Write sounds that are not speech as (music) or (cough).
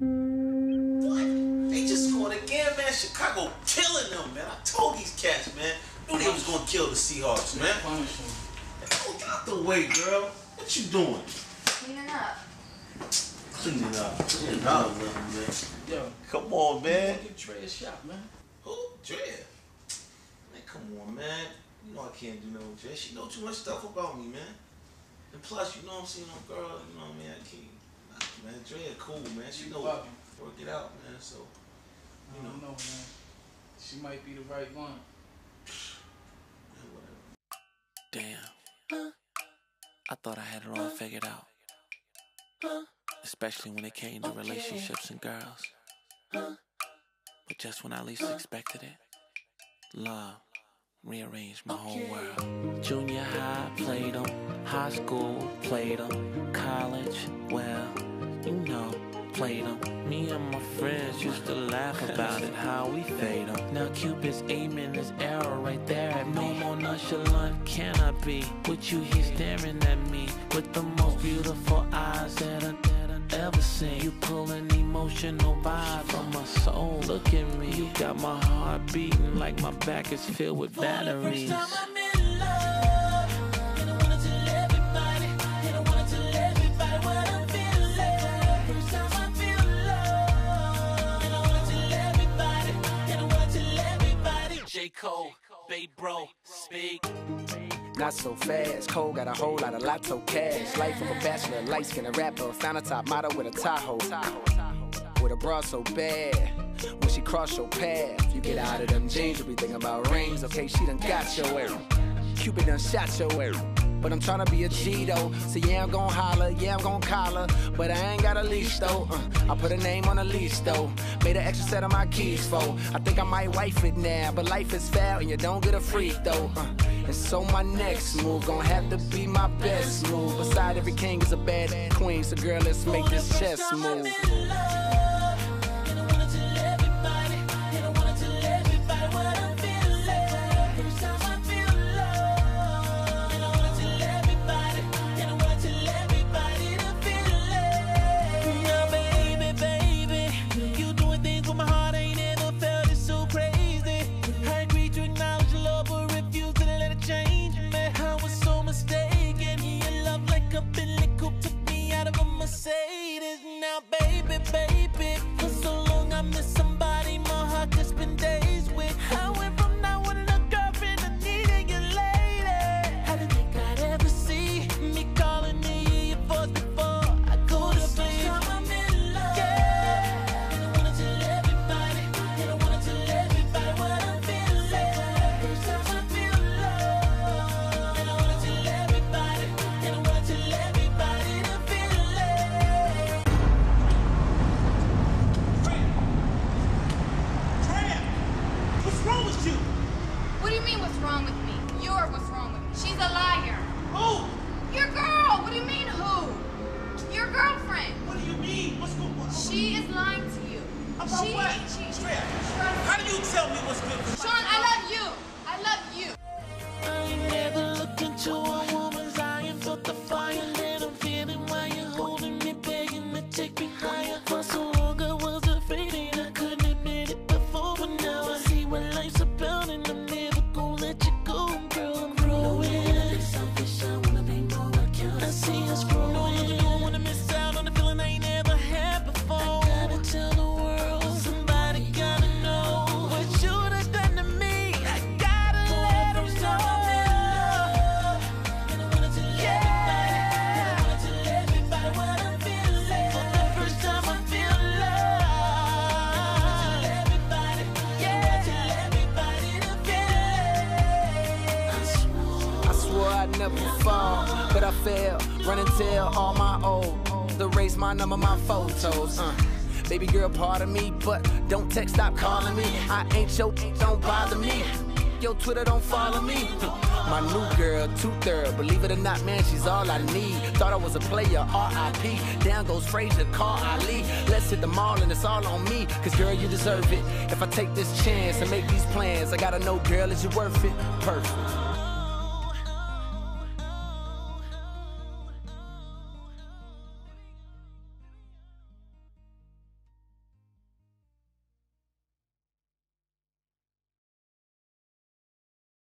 What? They just scored again, man. Chicago killing them, man. I told these cats, man. Knew they was gonna kill the Seahawks, man. Punish him. Oh, get out the way, girl. What you doing? Cleaning up. Cleaning up. Cleaning up, man. Yo, Come on, man. get Trey a shot, man. Who? Dre. Man, come on, man. You know I can't do no Dre. She know too much stuff about me, man. And plus, you know what I'm saying, no girl, you know what I mean? I can't. Nah, man, Dre cool, man. She know Bugging. work it out, man. So, I don't know, man. She might be the right one. man, whatever. Damn. I thought I had it all figured out. Especially when it came to relationships and girls. But just when I least expected it, love rearranged my whole world. Junior high, played them. High school, played them. College, well, you know, played them. Me and my friends used to laugh about it, how we fade them. Now Cupid's aiming his arrow right there at me. No more nonchalant can I be with you here staring at me with the most beautiful eyes that I, ever seen. You pull an emotional vibe from my soul. Look at me, you got my heart beating like my back is filled with batteries. Cole, Bay Bro, speak. Not so fast. Cole got a whole lot of lotto cash. Life of a bachelor, light skin a rapper. Found a top model with a Tahoe. With a bra so bad. When she cross your path, you get out of them jeans. You be thinking about rings. Okay, she done got your air. Cupid done shot your air. But I'm tryna be a G though. So yeah, I'm gon' holler, yeah, I'm gon' collar. But I ain't got a leash though. Uh, I put a name on a leash though. Made an extra set of my keys for. I think I might wife it now. But life is foul and you don't get a free though. Uh, and so my next move gon' have to be my best move. Beside every king is a bad queen. So girl, let's make this chess move. Of Mercedes. Now, baby, baby, for so long I miss what's wrong with me? You're what's wrong with me. She's a liar. Who? Your girl. What do you mean who? Your girlfriend. What do you mean? What's going on? She is lying to you. About she, what? She, she, How do you tell me what's good for Sean, I love you. Never fall, but I fell. Run and tell all my old. The race, my number, my photos. Uh. Baby girl, pardon me, but don't text, stop calling me. I ain't your, don't bother me. Yo, Twitter don't follow me. (laughs) My new girl, two third. Believe it or not, man, she's all I need. Thought I was a player, R.I.P. Down goes Frazier, call Ali. Let's hit the mall and it's all on me. Cause girl, you deserve it. If I take this chance and make these plans, I gotta know, girl, is you worth it? Perfect.